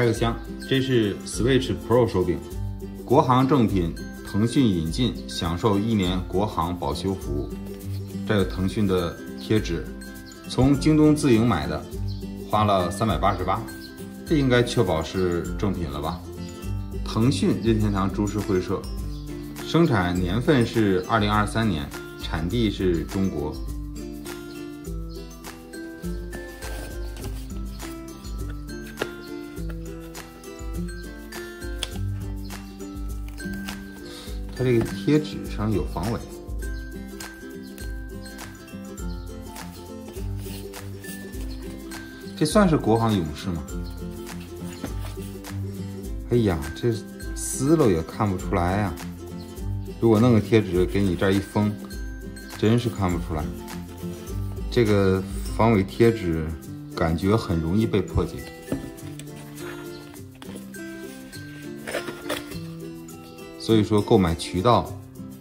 开个箱，这是 Switch Pro 手柄，国行正品，腾讯引进，享受一年国行保修服务。这有腾讯的贴纸，从京东自营买的，花了三百八十八，这应该确保是正品了吧？腾讯任天堂株式会社，生产年份是二零二三年，产地是中国。它这个贴纸上有防伪，这算是国行勇士吗？哎呀，这撕了也看不出来呀！如果弄个贴纸给你这儿一封，真是看不出来。这个防伪贴纸感觉很容易被破解。所以说，购买渠道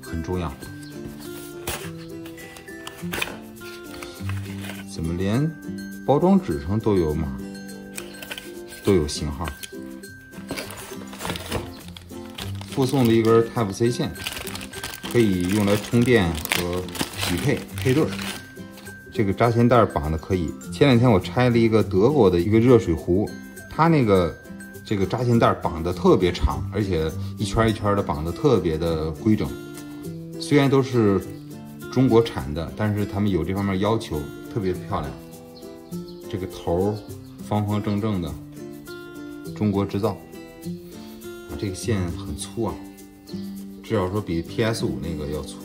很重要。怎么连包装纸上都有码，都有型号？附送的一根 Type C 线，可以用来充电和匹配配对。这个扎线带绑的可以。前两天我拆了一个德国的一个热水壶，它那个。这个扎线带绑的特别长，而且一圈一圈的绑的特别的规整。虽然都是中国产的，但是他们有这方面要求，特别漂亮。这个头方方正正的，中国制造。这个线很粗啊，至少说比 PS 五那个要粗。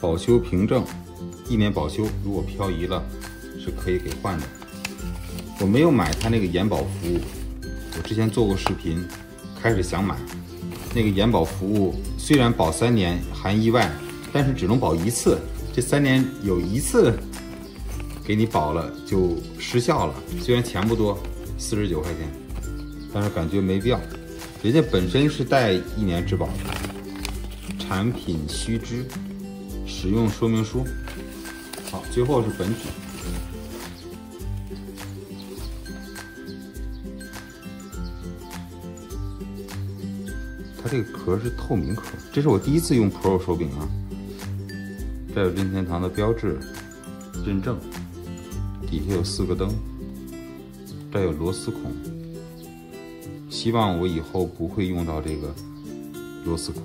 保修凭证。一年保修，如果漂移了，是可以给换的。我没有买它那个延保服务，我之前做过视频，开始想买。那个延保服务虽然保三年含意外，但是只能保一次，这三年有一次给你保了就失效了。虽然钱不多，四十九块钱，但是感觉没必要。人家本身是带一年质保的。产品须知，使用说明书。好，最后是本体。它这个壳是透明壳，这是我第一次用 Pro 手柄啊。这有任天堂的标志，认证。底下有四个灯，这有螺丝孔。希望我以后不会用到这个螺丝孔。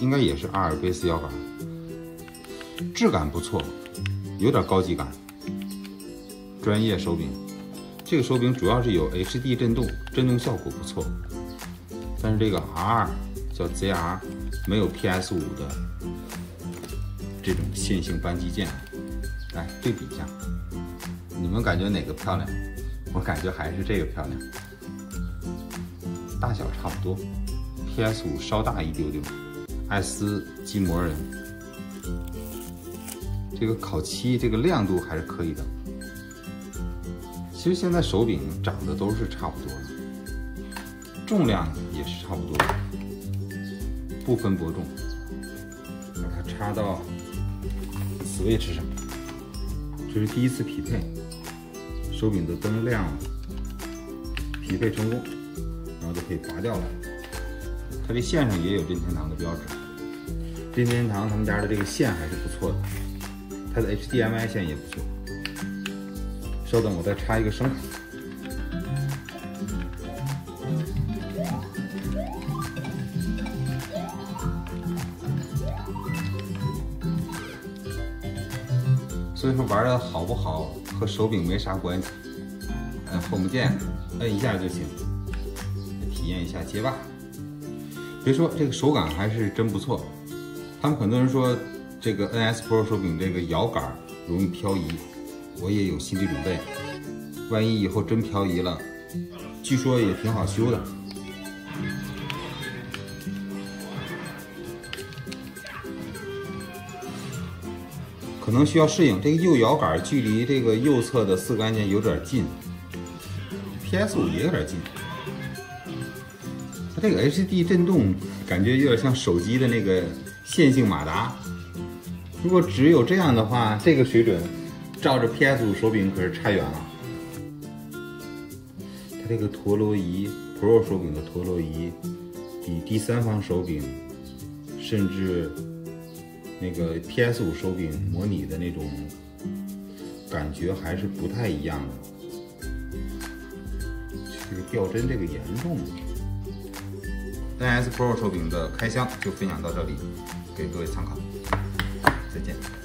应该也是阿尔卑斯摇杆。质感不错，有点高级感。专业手柄，这个手柄主要是有 HD 震动，震动效果不错。但是这个 R 叫 ZR，没有 PS 五的这种线性扳机键。来对比一下，你们感觉哪个漂亮？我感觉还是这个漂亮。大小差不多，PS 五稍大一丢丢。爱斯基摩人。这个烤漆这个亮度还是可以的。其实现在手柄长得都是差不多的，重量也是差不多的，不分伯仲。把它插到 Switch 上，这是第一次匹配，手柄的灯亮了，匹配成功，然后就可以拔掉了。它这线上也有任天堂的标志，任天堂他们家的这个线还是不错的。它的 HDMI 线也不错。稍等，我再插一个声卡。所以说玩的好不好和手柄没啥关系，按 Home 键摁一下就行。体验一下街霸。别说这个手感还是真不错。他们很多人说。这个 NS Pro 手柄这个摇杆容易漂移，我也有心理准备。万一以后真漂移了，据说也挺好修的。可能需要适应。这个右摇杆距离这个右侧的四个按键有点近，PS 五也有点近。它这个 HD 震动感觉有点像手机的那个线性马达。如果只有这样的话，这个水准，照着 PS 五手柄可是差远了。它这个陀螺仪 Pro 手柄的陀螺仪，比第三方手柄，甚至那个 PS 五手柄模拟的那种感觉还是不太一样的。这个掉帧这个严重。NS Pro 手柄的开箱就分享到这里，给各位参考。再见。